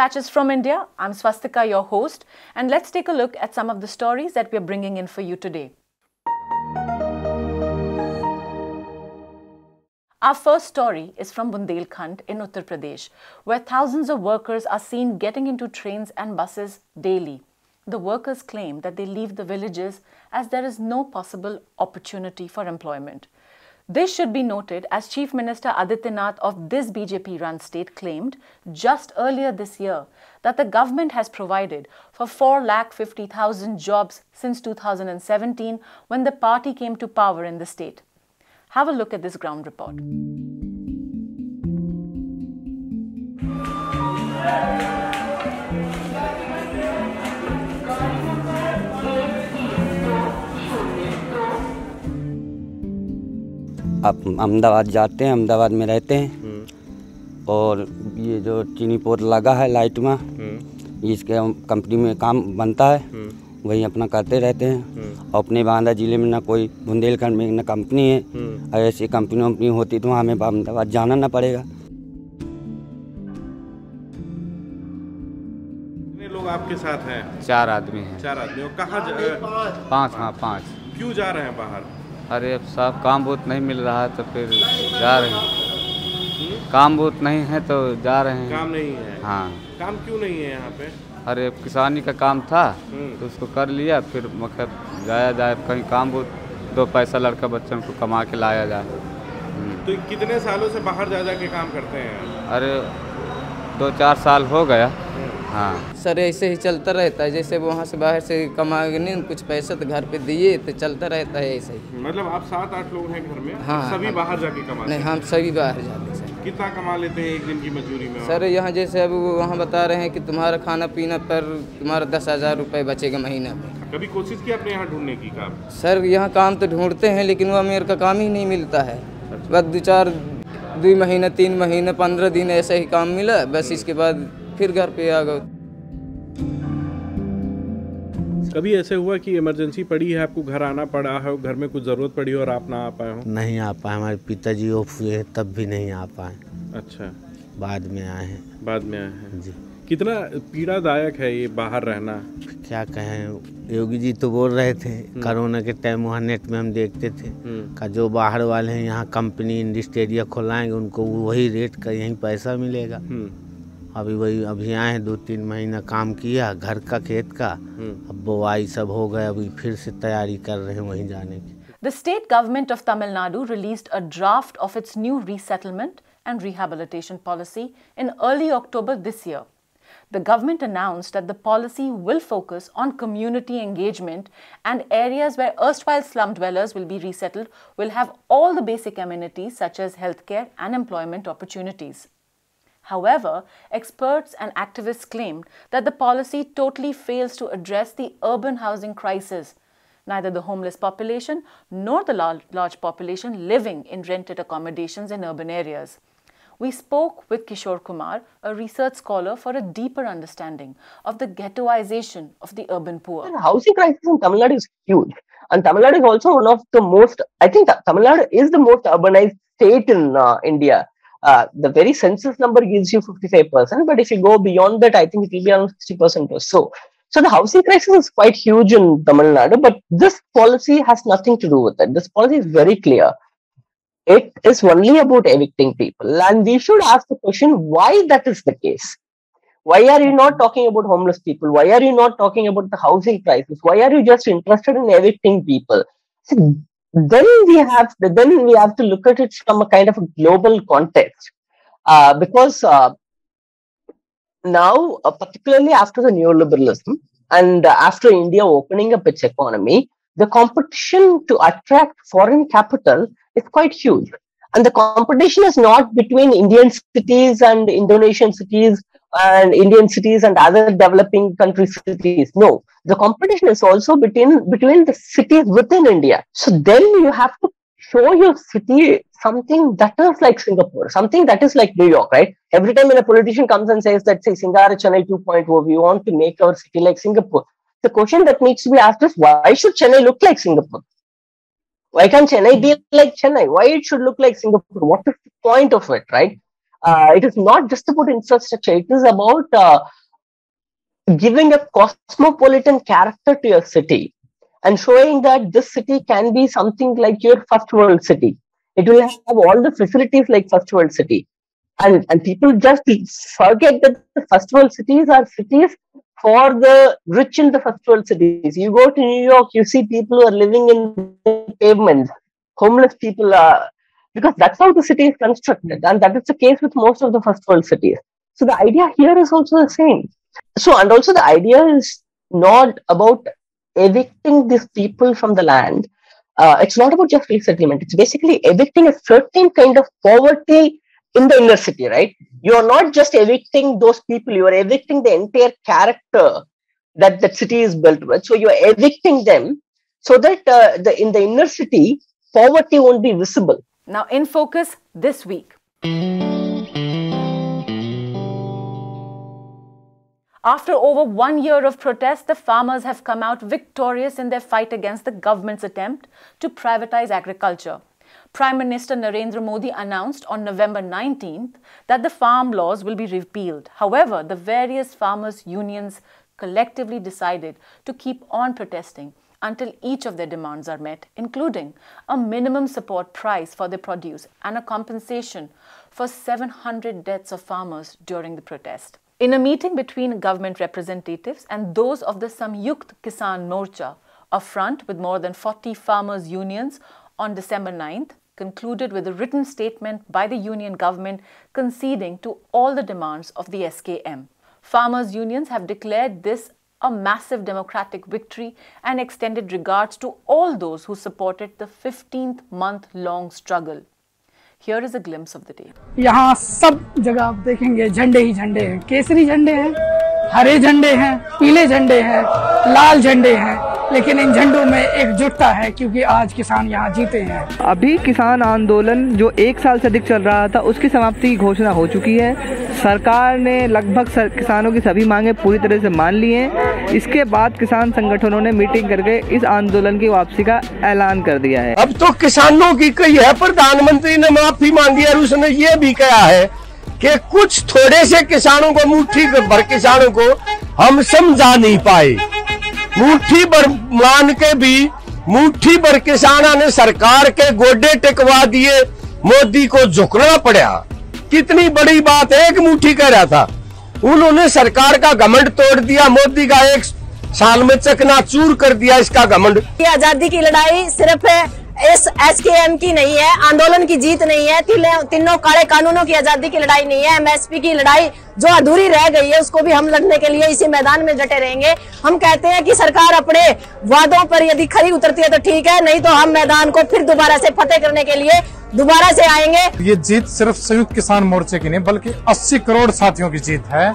Dispatches from India. I'm Swastika, your host, and let's take a look at some of the stories that we're bringing in for you today. Our first story is from Bundelkhand in Uttar Pradesh, where thousands of workers are seen getting into trains and buses daily. The workers claim that they leave the villages as there is no possible opportunity for employment. This should be noted as Chief Minister Adityanath of this BJP run state claimed just earlier this year that the government has provided for 4,50,000 jobs since 2017 when the party came to power in the state. Have a look at this ground report. आप अहमदाबाद जाते हैं अहमदाबाद में रहते हैं। और ये जो चीनी पोत लगा है लाइट में इसके कंपनी में काम बनता है। वही अपना करते रहते हैं। और अपने बांदा ज़िले में ना कोई बुंदेलखंड में ना कंपनी है। और ऐसी कंपनी वंपनी होती तो हमें अहमदाबाद जाना ना पड़ेगा। लोग आपके साथ हैं? चार आदमी हैं। चार आदमी। कहाँ जा- पाँच हाँ पाँच। क्यों जा रहे हैं बाहर? अरे अब साहब काम बहुत नहीं मिल रहा है तो फिर जा रहे हैं। काम बहुत नहीं है तो जा रहे हैं। काम नहीं है। हाँ। काम क्यों नहीं है यहाँ पे? अरे अब किसानी का काम था हम्म। तो उसको कर लिया फिर मतलब जाया जाए कहीं काम बहुत दो पैसा लड़का बच्चों को कमा के लाया जाए। हम्म। तो कितने सालों से बाहर जा जा के काम करते हैं? अरे दो चार साल हो गया। हाँ। सर ऐसे ही चलता रहता है जैसे वहाँ से बाहर से कमा नहीं कुछ पैसा तो घर पे दिए तो चलता रहता है ऐसे ही। मतलब आप सात आठ लोग हैं घर में हाँ, सभी हाँ। बाहर जाके कमाते नहीं हम सभी बाहर जाते हैं कितना कमा लेते हैं एक दिन की मजदूरी में सर यहाँ जैसे अब वहाँ बता रहे हैं कि तुम्हारा खाना पीना पर तुम्हारा दस हज़ार रुपये बचेगा महीना में। कभी कोशिश की अपने यहाँ ढूँढने की काम? सर यहाँ काम तो ढूंढते हैं लेकिन वो मेरे का काम ही नहीं मिलता है। बस दो चार दो महीना तीन महीना पंद्रह दिन ऐसा ही काम मिला बस इसके बाद फिर घर पे आ गए। कभी ऐसे हुआ कि इमरजेंसी पड़ी है आपको घर आना पड़ा है घर में कुछ ज़रूरत पड़ी और आप ना आ पाए हो? नहीं आ पाए हमारे पिताजी ऑफ़ हुए तब भी नहीं आ पाए। अच्छा। बाद में आए हैं। बाद में आए हैं। जी। कितना पीड़ादायक है ये बाहर रहना। क्या कहें योगी जी तो बोल रहे थे कोरोना के टाइम वहाँ नेट में हम देखते थे हम्म, का जो बाहर वाले हैं यहाँ कंपनी इंडस्ट्री एरिया खोलाएँगे उनको वही रेट का यही पैसा मिलेगा। हम्म, अभी वही अभी आए हैं दो तीन महीना काम किया घर का खेत का हम्म। अब बुआई सब हो गया अभी फिर से तैयारी कर रहे हैं वहीं जाने की The state government of Tamil Nadu released a draft of its new resettlement and rehabilitation policy in early October this year. The government announced that the policy will focus on community engagement and areas where erstwhile slum dwellers will be resettled will have all the basic amenities such as healthcare and employment opportunities. However, experts and activists claimed that the policy totally fails to address the urban housing crisis. Neither the homeless population nor the large, population living in rented accommodations in urban areas. We spoke with Kishore Kumar, a research scholar, for a deeper understanding of the ghettoization of the urban poor. The housing crisis in Tamil Nadu is huge. And Tamil Nadu is also one of the most, I think Tamil Nadu is the most urbanized state in uh, India. Uh, the very census number gives you 55%, but if you go beyond that, I think it will be around 60% or so. So the housing crisis is quite huge in Tamil Nadu, but this policy has nothing to do with it. This policy is very clear. It is only about evicting people. And we should ask the question why that is the case why are you not talking about homeless people why are you not talking about the housing crisis why are you just interested in evicting people See, then we have then we have to look at it from a kind of a global context. Uh, because uh, now uh, particularly after the neoliberalism and after india opening up its economy the competition to attract foreign capital is quite huge. And the competition is not between indian cities and indonesian cities and Indian cities and other developing country cities. No, the competition is also between between the cities within India. So then you have to show your city something that is like Singapore, something that is like New York, right? Every time when a politician comes and says that, say, Singara Chennai 2.0, we want to make our city like Singapore. The question that needs to be asked is why should Chennai look like Singapore? Why can't Chennai be like Chennai? Why it should look like Singapore? What is the point of it, right? Uh, it is not just about infrastructure, it is about uh, giving a cosmopolitan character to your city and showing that this city can be something like your first world city. It will have all the facilities like first world city. And, and people just forget that the first world cities are cities for the rich in the first world cities. You go to New York, you see people who are living in pavements, homeless people are, because that's how the city is constructed. And that is the case with most of the first world cities. So the idea here is also the same. So, and also the idea is not about evicting these people from the land. Uh, it's not about just resettlement. It's basically evicting a certain kind of poverty in the inner city, right? You are not just evicting those people, you are evicting the entire character that that city is built with. So you are evicting them so that uh, the in the inner city, poverty won't be visible. Now, in focus this week. After over one year of protest, the farmers have come out victorious in their fight against the government's attempt to privatize agriculture. Prime Minister Narendra Modi announced on November 19th that the farm laws will be repealed. However, the various farmers' unions collectively decided to keep on protesting until each of their demands are met, including a minimum support price for their produce and a compensation for 700 deaths of farmers during the protest. In a meeting between government representatives and those of the Samyukt Kisan Morcha, a front with more than 40 farmers' unions, on December 9th, concluded with a written statement by the union government conceding to all the demands of the SKM. Farmers' unions have declared this a massive democratic victory and extended regards to all those who supported the 15th month long struggle. Here is a glimpse of the day. यहाँ सब जगह आप देखेंगे झंडे ही झंडे हैं केसरी झंडे हैं हरे झंडे हैं पीले झंडे हैं लाल झंडे हैं लेकिन इन झंडों में एकजुटता है क्योंकि आज किसान यहाँ जीते हैं। अभी किसान आंदोलन जो एक साल से अधिक चल रहा था उसकी समाप्ति की घोषणा हो चुकी है। सरकार ने लगभग सर, किसानों की सभी मांगे पूरी तरह से मान ली हैं। इसके बाद किसान संगठनों ने मीटिंग करके इस आंदोलन की वापसी का ऐलान कर दिया है। अब तो किसानों की कही है प्रधानमंत्री ने माफ़ी मांगी और उसने ये भी कहा है कि कुछ थोड़े से किसानों को मुट्ठी भर किसानों को हम समझा नहीं पाए। मुट्ठी भर मान के भी मुट्ठी भर किसानों ने सरकार के गोडे टिकवा दिए, मोदी को झुकना पड़ा। कितनी बड़ी बात एक मुट्ठी कह रहा था। उन्होंने सरकार का घमंड तोड़ दिया, मोदी का एक साल में चकना चूर कर दिया इसका घमंड। आज़ादी की लड़ाई सिर्फ़ इस एस के एम की नहीं है, आंदोलन की जीत नहीं है तीनों काले कानूनों की आज़ादी की लड़ाई नहीं है, एमएसपी की लड़ाई जो अधूरी रह गई है, उसको भी हम लड़ने के लिए इसी मैदान में जटे रहेंगे। हम कहते हैं कि सरकार अपने वादों पर यदि खरी उतरती है तो ठीक है, नहीं तो हम मैदान को फिर दोबारा से फतेह करने के लिए दोबारा से आएँगे। ये जीत सिर्फ़ संयुक्त किसान मोर्चे की नहीं, बल्कि 80 करोड़ साथियों की जीत है।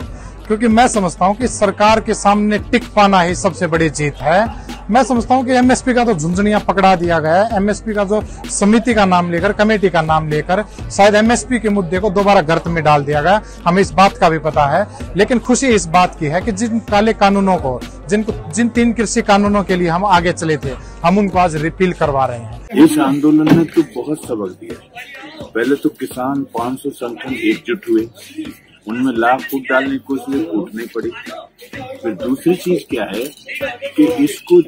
क्योंकि मैं समझता हूँ कि सरकार के सामने टिक पाना ही सबसे बड़ी जीत है। मैं समझता हूँ कि एमएसपी का तो झुंझुनिया पकड़ा दिया गया है। एमएसपी का जो समिति का नाम लेकर, कमेटी का नाम लेकर, शायद एमएसपी के मुद्दे को दोबारा गर्त में डाल दिया गया। हमें इस बात का भी पता है। लेकिन खुशी इस बात की है कि जिन काले कानूनों को जिनको जिन तीन कृषि कानूनों के लिए हम आगे चले थे, हम उनको आज रिपील करवा रहे हैं। इस आंदोलन ने तो बहुत सबक दिया। पहले तो किसान 500 संगठन एकजुट हुए। उनमें लाभ फूट डालने को इसलिए फूटनी पड़ी। फिर दूसरी चीज़ क्या है कि इसको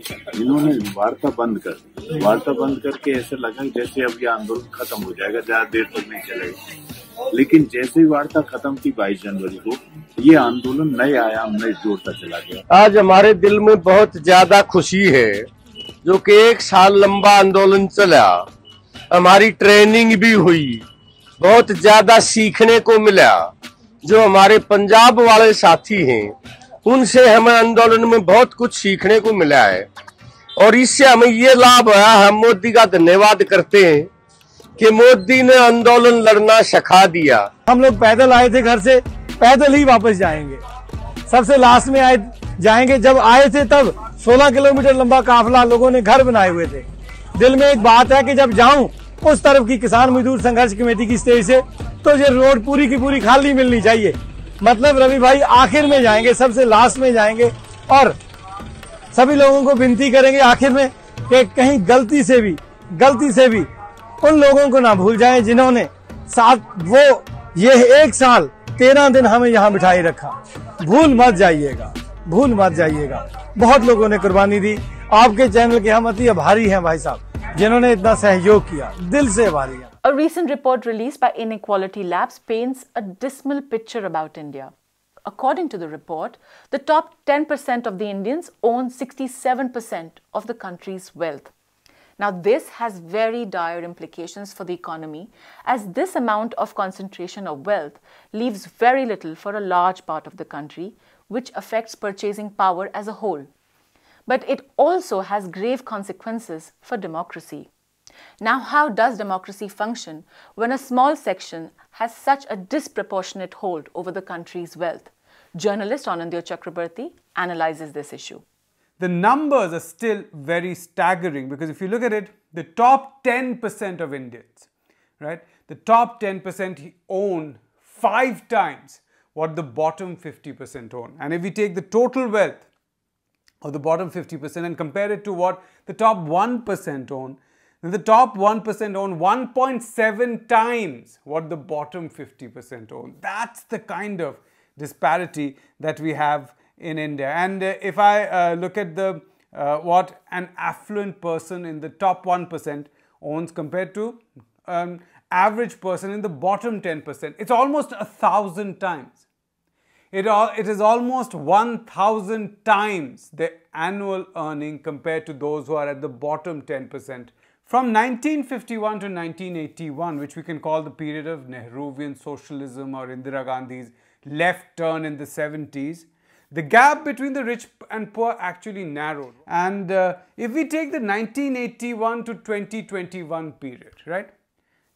इन्होंने वार्ता बंद कर वार्ता बंद करके ऐसे लगा जैसे अब ये आंदोलन खत्म हो जाएगा, ज़्यादा देर तक नहीं चलेगा। लेकिन जैसे ही वार्ता खत्म की बाईस जनवरी को, ये आंदोलन नए आयाम, नए ज़ोर तक चला गया। आज हमारे दिल में बहुत ज़्यादा खुशी है, जो कि एक साल लंबा आंदोलन चला। हमारी ट्रेनिंग भी हुई, बहुत ज़्यादा सीखने को मिला। जो हमारे पंजाब वाले साथी हैं, उनसे हमें आंदोलन में बहुत कुछ सीखने को मिला है। और इससे हमें ये लाभ हुआ, हम मोदी का धन्यवाद करते हैं कि मोदी ने आंदोलन लड़ना सिखा दिया। हम लोग पैदल आए थे घर से, पैदल ही वापस जाएँगे। सबसे लास्ट में आए, जाएँगे। जब आए थे तब 16 किलोमीटर लंबा काफला लोगों ने घर बनाए हुए थे। दिल में एक बात है कि जब जाऊँ, उस तरफ़ की किसान मजदूर संघर्ष कमेटी की स्टेज से तो ये रोड पूरी की पूरी खाली मिलनी चाहिए। मतलब रवि भाई आखिर में जाएँगे, सबसे लास्ट में जाएँगे और सभी लोगों को विनती करेंगे आखिर में कि कहीं गलती से भी, गलती से भी उन लोगों को ना भूल जाएँ जिन्होंने साथ वो ये एक साल, तेरह दिन हमें यहाँ बिठाई रखा। भूल मत जाइएगा, भूल मत जाइएगा। बहुत लोगों ने कुर्बानी दी। आपके चैनल के हम अति आभारी हैं भाई साहब, जिन्होंने इतना सहयोग किया। दिल से आभारी A recent report released by Inequality Labs paints a dismal picture about India. According to the report, the top 10% of the Indians own 67% of the country's wealth. Now, this has very dire implications for the economy as this amount of concentration of wealth leaves very little for a large part of the country, which affects purchasing power as a whole. But it also has grave consequences for democracy. Now, how does democracy function when a small section has such a disproportionate hold over the country's wealth? Journalist Aunindyo Chakravarty analyzes this issue. The numbers are still very staggering because if you look at it, the top 10% of Indians, right, the top 10% own five times what the bottom 50% own. And if we take the total wealth of the bottom 50% and compare it to what the top 1% own, the top 1% own 1.7 times what the bottom 50% own. That's the kind of disparity that we have in India. And uh, if I uh, look at the uh, what an affluent person in the top 1% owns compared to an average person in the bottom 10%, it's almost a thousand times. It, all, it is almost 1000 times the annual earning compared to those who are at the bottom 10%. From 1951 to 1981, which we can call the period of Nehruvian socialism or Indira Gandhi's left turn in the 70s, the gap between the rich and poor actually narrowed. And uh, if we take the 1981 to 2021 period, right,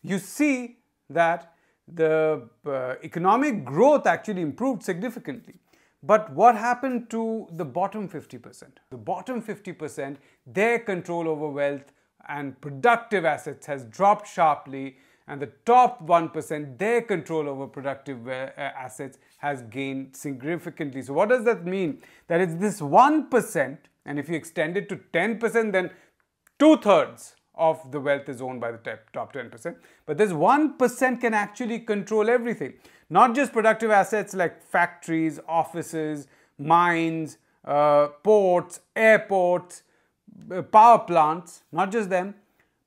you see that the uh, economic growth actually improved significantly. But what happened to the bottom 50%? The bottom 50%, their control over wealth and productive assets has dropped sharply and the top 1%, their control over productive uh, assets has gained significantly. So what does that mean? That it's this 1% and if you extend it to 10% then two-thirds of the wealth is owned by the top 10%. But this 1% can actually control everything. Not just productive assets like factories, offices, mines, uh, ports, airports, uh, power plants, not just them,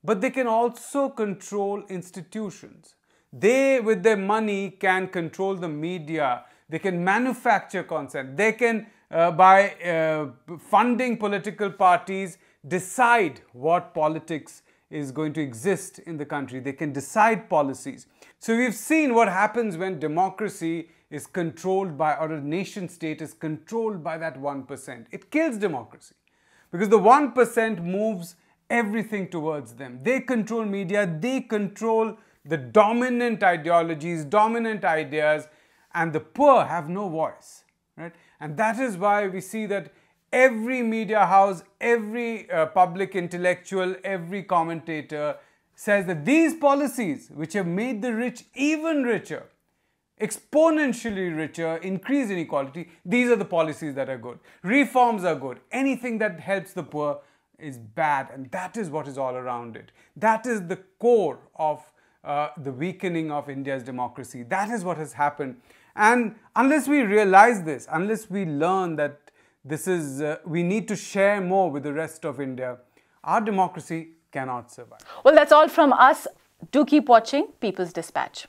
but they can also control institutions. They, with their money, can control the media. They can manufacture content. They can, uh, by uh, funding political parties, decide what politics is going to exist in the country. They can decide policies. So we've seen what happens when democracy is controlled by, or a nation state is controlled by that 1%. It kills democracy because the 1% moves everything towards them. They control media, they control the dominant ideologies, dominant ideas, and the poor have no voice, right? And that is why we see that every media house, every uh, public intellectual, every commentator says that these policies, which have made the rich even richer, exponentially richer, increase inequality, these are the policies that are good. Reforms are good. Anything that helps the poor is bad, and that is what is all around it. That is the core of uh, the weakening of India's democracy. That is what has happened. And unless we realize this, unless we learn that this is, uh, we need to share more with the rest of India, our democracy cannot survive. Well, that's all from us. Do keep watching People's Dispatch.